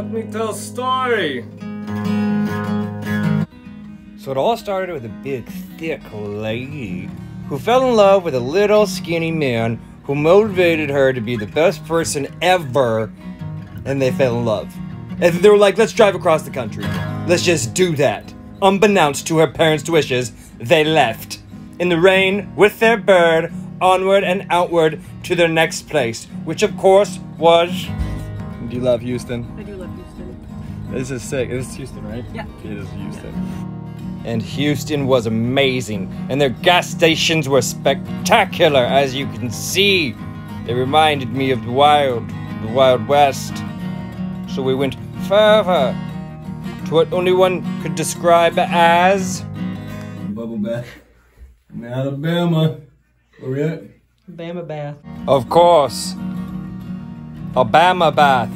Let me tell a story. So it all started with a big, thick lady who fell in love with a little, skinny man who motivated her to be the best person ever, and they fell in love. And they were like, let's drive across the country. Let's just do that. Unbeknownst to her parents' wishes, they left. In the rain, with their bird, onward and outward to their next place, which of course was. Do you love Houston? This is sick. This is Houston, right? Yeah. It is Houston. And Houston was amazing, and their gas stations were spectacular, as you can see. They reminded me of the wild, the Wild West. So we went further to what only one could describe as. Bubble bath in Alabama. Where we at? Bama Bath. Of course, Obama Bath.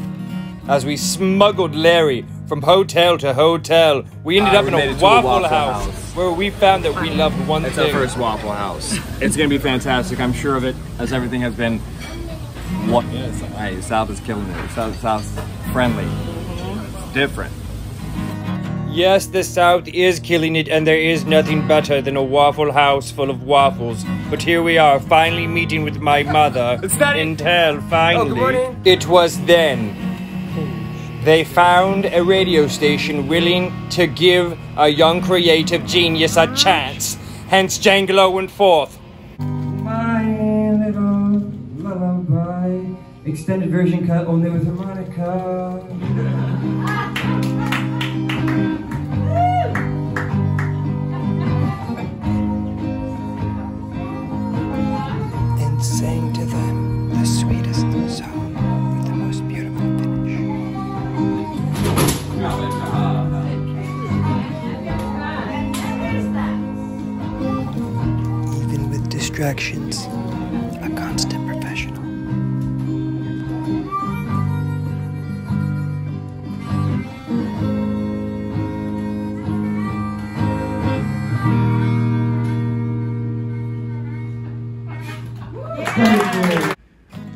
As we smuggled Larry from hotel to hotel, we ended Ah, up we in a it to a waffle, Waffle house, House. where we found that we loved one It's our thing. first Waffle House. It's gonna be fantastic. I'm sure of it, as everything has been. What? Yes. Hey, South is killing it. South, South's friendly. It's different. Yes, the South is killing it, and there is nothing better than a Waffle House full of waffles. But here we are, finally meeting with my mother. It's Daddy. Intel, finally. Oh, good morning. It was then. They found a radio station willing to give a young creative genius a chance. Hence, Django went forth. My little lullaby, extended version cut only with harmonica. and sang distractions, a constant professional.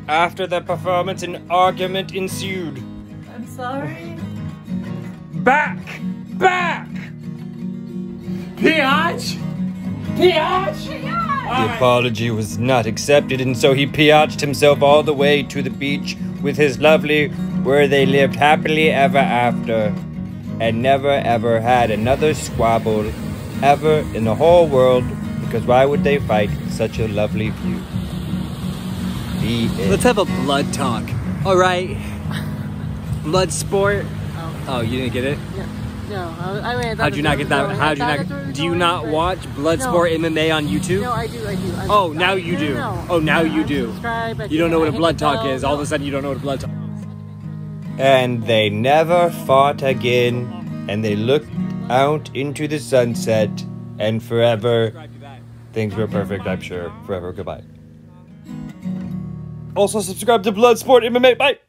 After the performance, an argument ensued. I'm sorry. Back! Back! Piatch! The apology was not accepted, and so he piatched himself all the way to the beach with his lovely, where they lived happily ever after, and never ever had another squabble ever in the whole world, because why would they fight such a lovely view? The end. Let's have a blood talk. All right. Blood sport. Oh, oh you didn't get it? No, I, I mean, How'd you not get that? How'd you not? Do you not watch blood sport MMA on YouTube? No, I do, I do. I'm, Oh, now I- you do. no, no. Oh, now you I'm do. subscribed, I You don't know what a blood talk bell. is. All of a sudden, you don't know what a blood talk. Is. And they never fought again, and they looked out into the sunset, and forever things were perfect, I'm sure. Forever, goodbye. Also, subscribe to Bloodsport MMA. Bye!